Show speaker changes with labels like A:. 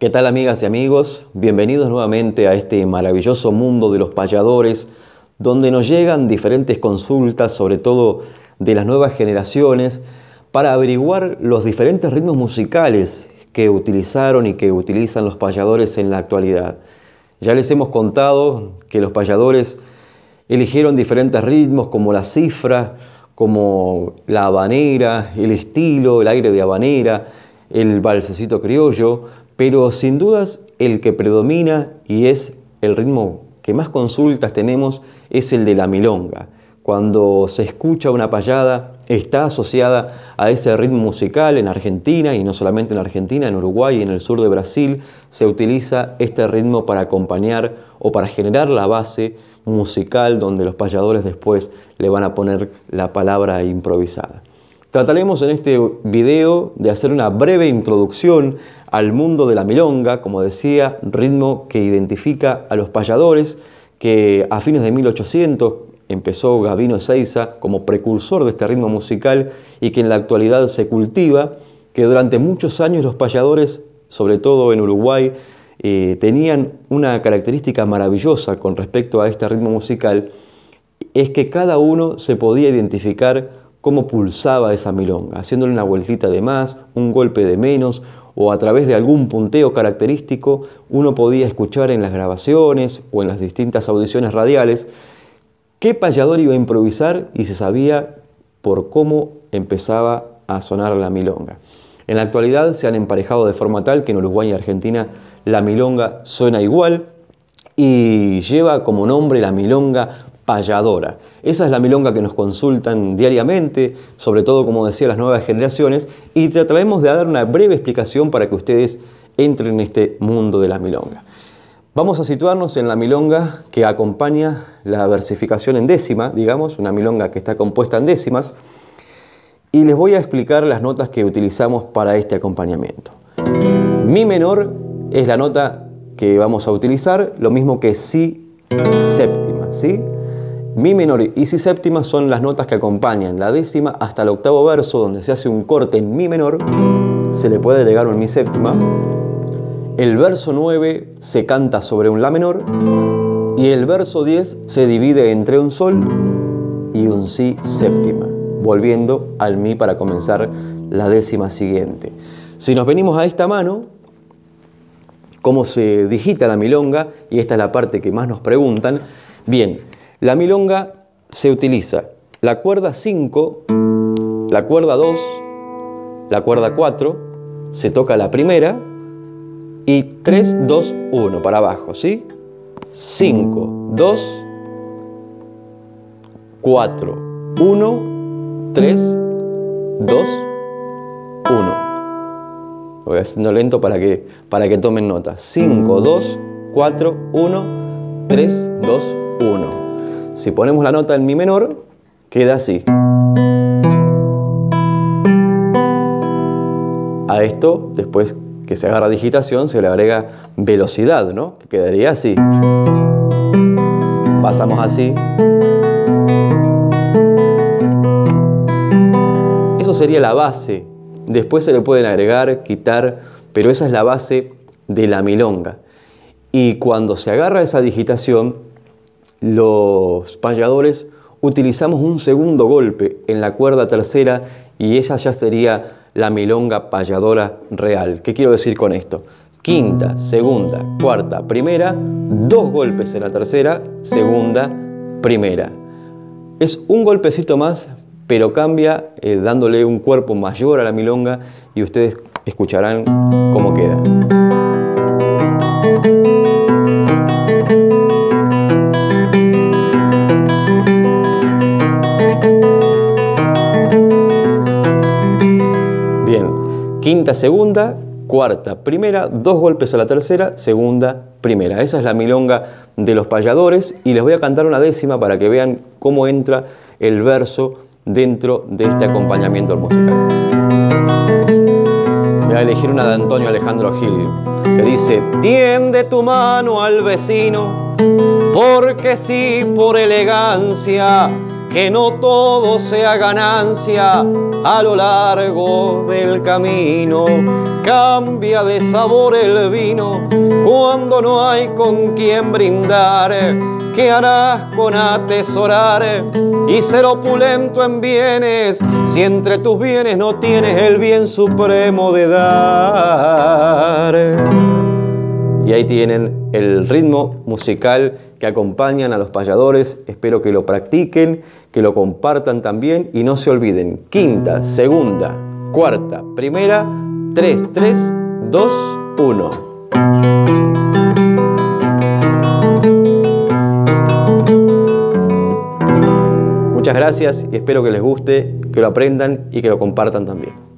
A: ¿Qué tal amigas y amigos? Bienvenidos nuevamente a este maravilloso mundo de los payadores, donde nos llegan diferentes consultas, sobre todo de las nuevas generaciones, para averiguar los diferentes ritmos musicales que utilizaron y que utilizan los payadores en la actualidad. Ya les hemos contado que los payadores eligieron diferentes ritmos como la cifra, como la habanera, el estilo, el aire de habanera, el balsecito criollo, pero sin dudas el que predomina y es el ritmo que más consultas tenemos es el de la milonga. Cuando se escucha una payada, está asociada a ese ritmo musical en Argentina y no solamente en Argentina, en Uruguay y en el sur de Brasil, se utiliza este ritmo para acompañar o para generar la base musical donde los payadores después le van a poner la palabra improvisada. Trataremos en este video de hacer una breve introducción al mundo de la milonga, como decía, ritmo que identifica a los payadores, que a fines de 1800 empezó Gavino Ezeiza como precursor de este ritmo musical y que en la actualidad se cultiva, que durante muchos años los payadores, sobre todo en Uruguay, eh, tenían una característica maravillosa con respecto a este ritmo musical, es que cada uno se podía identificar cómo pulsaba esa milonga, haciéndole una vueltita de más, un golpe de menos, o a través de algún punteo característico, uno podía escuchar en las grabaciones o en las distintas audiciones radiales qué payador iba a improvisar y se sabía por cómo empezaba a sonar la milonga. En la actualidad se han emparejado de forma tal que en Uruguay y Argentina la milonga suena igual y lleva como nombre la milonga payadora. Esa es la milonga que nos consultan diariamente, sobre todo como decía las nuevas generaciones, y trataremos de dar una breve explicación para que ustedes entren en este mundo de la milonga. Vamos a situarnos en la milonga que acompaña la versificación en décima, digamos, una milonga que está compuesta en décimas, y les voy a explicar las notas que utilizamos para este acompañamiento. Mi menor es la nota que vamos a utilizar, lo mismo que si séptima, ¿sí? Mi menor y si séptima son las notas que acompañan la décima hasta el octavo verso, donde se hace un corte en mi menor, se le puede agregar un mi séptima. El verso 9 se canta sobre un la menor y el verso 10 se divide entre un sol y un si séptima, volviendo al mi para comenzar la décima siguiente. Si nos venimos a esta mano, cómo se digita la milonga, y esta es la parte que más nos preguntan. Bien, la milonga se utiliza la cuerda 5, la cuerda 2, la cuerda 4, se toca la primera y 3, 2, 1 para abajo, ¿sí? 5, 2, 4, 1, 3, 2, 1. Lo voy haciendo lento para que, para que tomen nota. 5, 2, 4, 1, 3, 2, 1. Si ponemos la nota en mi menor, queda así. A esto, después que se agarra digitación, se le agrega velocidad, ¿no? Que quedaría así. Pasamos así. Eso sería la base Después se le pueden agregar, quitar, pero esa es la base de la milonga. Y cuando se agarra esa digitación, los payadores utilizamos un segundo golpe en la cuerda tercera y esa ya sería la milonga payadora real. ¿Qué quiero decir con esto? Quinta, segunda, cuarta, primera, dos golpes en la tercera, segunda, primera. Es un golpecito más pero cambia eh, dándole un cuerpo mayor a la milonga y ustedes escucharán cómo queda. Segunda, cuarta, primera, dos golpes a la tercera, segunda, primera. Esa es la milonga de los payadores y les voy a cantar una décima para que vean cómo entra el verso dentro de este acompañamiento musical. Voy a elegir una de Antonio Alejandro Gil, que dice, tiende tu mano al vecino, porque si por elegancia que no todo sea ganancia a lo largo del camino. Cambia de sabor el vino cuando no hay con quien brindar. ¿Qué harás con atesorar y ser opulento en bienes si entre tus bienes no tienes el bien supremo de dar? Y ahí tienen el ritmo musical que acompañan a los payadores. Espero que lo practiquen, que lo compartan también y no se olviden. Quinta, segunda, cuarta, primera, 3, 3, 2, 1. Muchas gracias y espero que les guste, que lo aprendan y que lo compartan también.